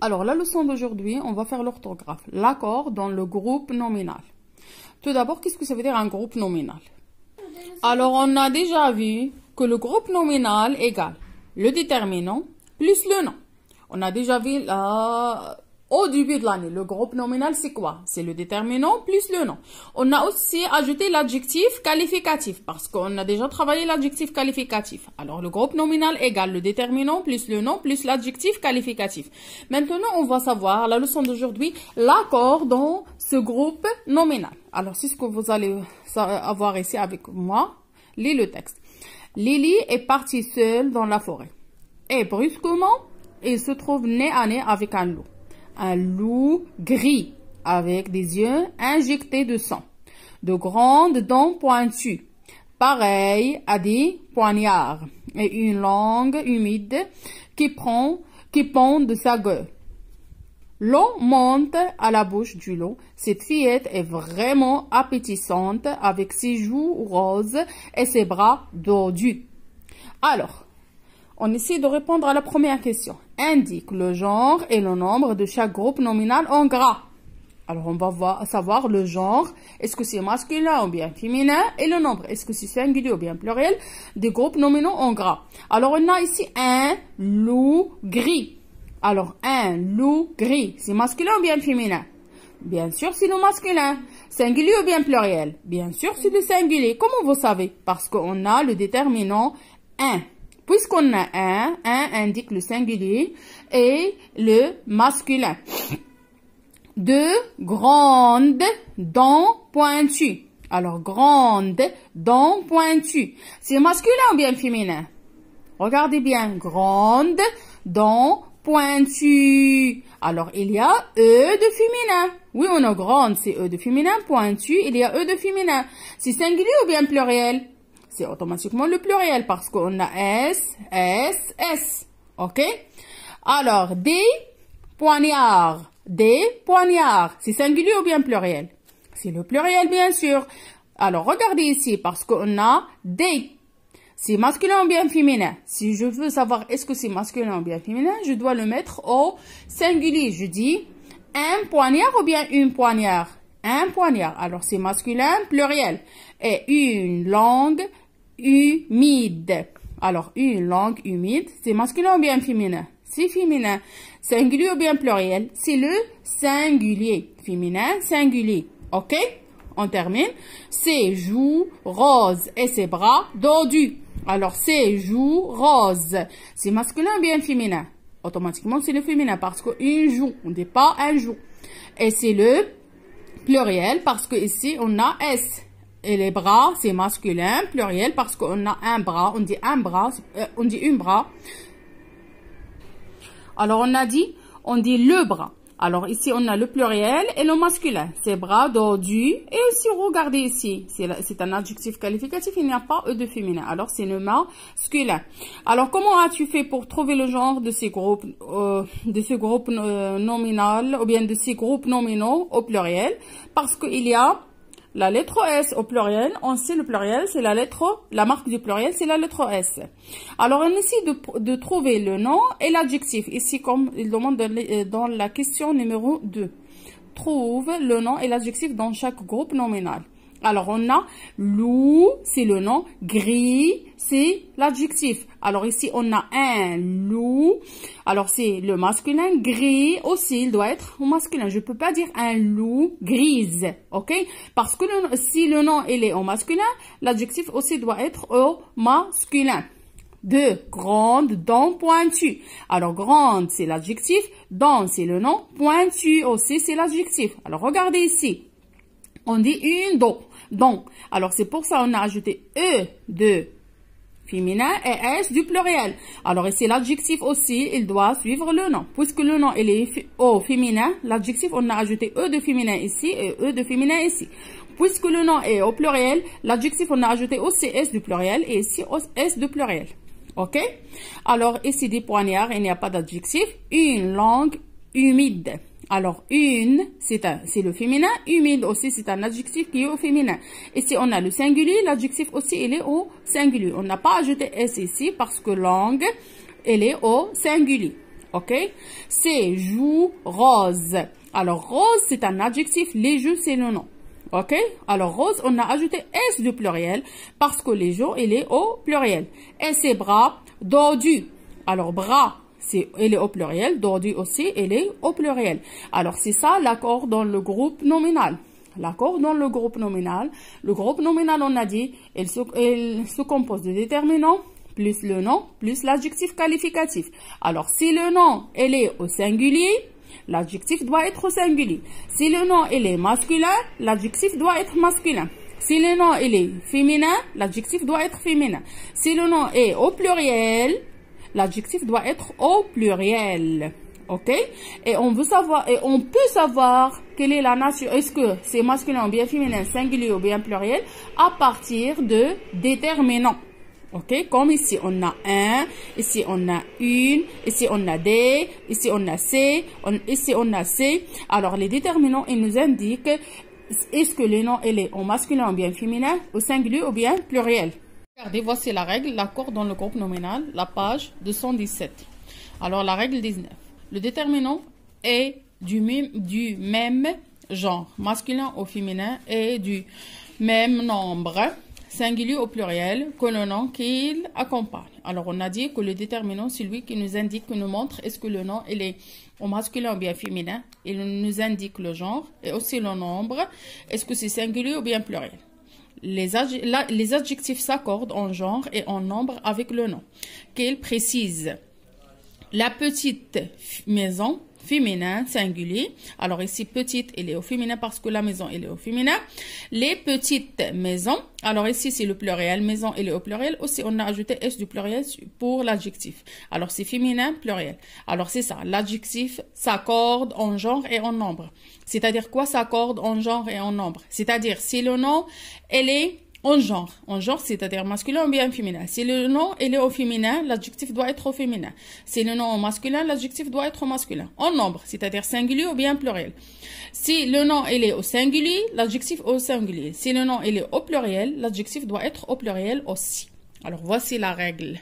Alors, la leçon d'aujourd'hui, on va faire l'orthographe. L'accord dans le groupe nominal. Tout d'abord, qu'est-ce que ça veut dire un groupe nominal? Alors, on a déjà vu que le groupe nominal égale le déterminant plus le nom. On a déjà vu la au début de l'année, le groupe nominal, c'est quoi? C'est le déterminant plus le nom. On a aussi ajouté l'adjectif qualificatif parce qu'on a déjà travaillé l'adjectif qualificatif. Alors, le groupe nominal égale le déterminant plus le nom plus l'adjectif qualificatif. Maintenant, on va savoir, la leçon d'aujourd'hui, l'accord dans ce groupe nominal. Alors, c'est ce que vous allez avoir ici avec moi. Lis le texte. Lily est partie seule dans la forêt. Et brusquement, il se trouve nez à nez avec un loup un loup gris avec des yeux injectés de sang, de grandes dents pointues, pareilles à des poignards, et une langue humide qui prend, qui pend de sa gueule. L'eau monte à la bouche du loup. Cette fillette est vraiment appétissante avec ses joues roses et ses bras dordus. Alors, on essaie de répondre à la première question. Indique le genre et le nombre de chaque groupe nominal en gras. Alors, on va voir, savoir le genre, est-ce que c'est masculin ou bien féminin, et le nombre, est-ce que c'est singulier ou bien pluriel, des groupes nominaux en gras? Alors, on a ici un loup gris. Alors, un loup gris, c'est masculin ou bien féminin? Bien sûr, c'est le masculin. Singulier ou bien pluriel? Bien sûr, c'est le singulier. Comment vous savez? Parce qu'on a le déterminant un. Puisqu'on a un, un indique le singulier et le masculin. Deux grandes dents pointues. Alors, grandes dents pointues. C'est masculin ou bien féminin? Regardez bien. Grandes dents pointues. Alors, il y a E de féminin. Oui, on a grande, c'est E de féminin. Pointu, il y a E de féminin. C'est singulier ou bien pluriel? C'est automatiquement le pluriel parce qu'on a S, S, S. OK? Alors, des poignards. Des poignards. C'est singulier ou bien pluriel? C'est le pluriel, bien sûr. Alors, regardez ici parce qu'on a des. C'est masculin ou bien féminin? Si je veux savoir est-ce que c'est masculin ou bien féminin, je dois le mettre au singulier. Je dis un poignard ou bien une poignard? Un poignard. Alors, c'est masculin, pluriel. Et une langue, humide. Alors, une langue humide, c'est masculin ou bien féminin? C'est féminin. Singulier ou bien pluriel? C'est le singulier. Féminin, singulier. OK? On termine. Ses joues roses et ses bras dodus. Alors, ses joues roses. C'est masculin ou bien féminin? Automatiquement, c'est le féminin parce qu'une joue, on ne dit pas un joue. Et c'est le pluriel parce que ici, on a S. Et les bras, c'est masculin, pluriel, parce qu'on a un bras, on dit un bras, euh, on dit une bras. Alors, on a dit, on dit le bras. Alors, ici, on a le pluriel et le masculin. C'est bras dordus. Et si regardez ici, c'est un adjectif qualificatif, il n'y a pas E de féminin. Alors, c'est le masculin. Alors, comment as-tu fait pour trouver le genre de ces groupes, euh, de ces groupes euh, nominaux, ou bien de ces groupes nominaux au pluriel? Parce qu'il y a la lettre S au pluriel, on sait le pluriel, c'est la lettre, la marque du pluriel, c'est la lettre S. Alors, on essaie de, de trouver le nom et l'adjectif. Ici, comme il demande dans la question numéro 2. Trouve le nom et l'adjectif dans chaque groupe nominal. Alors, on a loup, c'est le nom. Gris, c'est l'adjectif. Alors, ici, on a un loup. Alors, c'est le masculin. Gris aussi, il doit être au masculin. Je ne peux pas dire un loup grise. OK? Parce que si le nom, est au masculin, l'adjectif aussi doit être au masculin. Deux, grande dents pointues. Alors, grande, c'est l'adjectif. Dent, c'est le nom. Pointu aussi, c'est l'adjectif. Alors, regardez ici. On dit une dent. Donc, alors c'est pour ça qu'on a ajouté E de féminin et S du pluriel. Alors ici, l'adjectif aussi, il doit suivre le nom. Puisque le nom, est au féminin, l'adjectif, on a ajouté E de féminin ici et E de féminin ici. Puisque le nom est au pluriel, l'adjectif, on a ajouté aussi S du pluriel et ici S du pluriel. OK? Alors ici, des poignards, il n'y a pas d'adjectif. Une langue humide. Alors, une, c'est le féminin. Humide aussi, c'est un adjectif qui est au féminin. Ici, on a le singulier. L'adjectif aussi, il est au singulier. On n'a pas ajouté S ici parce que langue, elle est au singulier. Ok? C'est joue rose. Alors, rose, c'est un adjectif. Les joues, c'est le nom. Ok? Alors, rose, on a ajouté S du pluriel parce que les joues, il est au pluriel. Et ses bras, dodu. Alors, bras, il est au pluriel. Dodu aussi, il est au pluriel. Alors, c'est ça l'accord dans le groupe nominal. L'accord dans le groupe nominal. Le groupe nominal, on a dit, il se, compose de déterminants plus le nom plus l'adjectif qualificatif. Alors, si le nom, est au singulier, l'adjectif doit être au singulier. Si le nom, est masculin, l'adjectif doit être masculin. Si le nom, est féminin, l'adjectif doit être féminin. Si le nom est au pluriel, l'adjectif doit être au pluriel. OK? Et on veut savoir, et on peut savoir quelle est la nature, est-ce que c'est masculin ou bien féminin, singulier ou bien pluriel, à partir de déterminants. OK? Comme ici, on a un, ici, on a une, ici, on a des, ici, on a c, ici, on a c. Alors, les déterminants, ils nous indiquent est-ce que le nom est au masculin ou bien féminin, au singulier ou bien pluriel. Regardez, voici la règle, l'accord dans le groupe nominal, la page 217. Alors, la règle 19. Le déterminant est du même, genre, masculin ou féminin, et du même nombre, singulier au pluriel, que le nom qu'il accompagne. Alors, on a dit que le déterminant, c'est lui qui nous indique, qui nous montre est-ce que le nom est au masculin ou bien féminin. Il nous indique le genre et aussi le nombre. Est-ce que c'est singulier ou bien pluriel? Les, adjectifs s'accordent en genre et en nombre avec le nom, qu'il précise la petite maison, féminin, singulier. Alors ici, petite, elle est au féminin parce que la maison, elle est au féminin. Les petites maisons. Alors ici, c'est le pluriel. Maison, elle est au pluriel. Aussi, on a ajouté S du pluriel pour l'adjectif. Alors, c'est féminin, pluriel. Alors, c'est ça. L'adjectif s'accorde en genre et en nombre. C'est-à-dire quoi s'accorde en genre et en nombre? C'est-à-dire, si le nom, elle est en genre. En genre, c'est-à-dire masculin ou bien féminin. Si le nom est au féminin, l'adjectif doit être au féminin. Si le nom est masculin, l'adjectif doit être au masculin. En nombre, c'est-à-dire singulier ou bien pluriel. Si le nom est au singulier, l'adjectif au singulier. Si le nom est au pluriel, l'adjectif doit être au pluriel aussi. Alors voici la règle.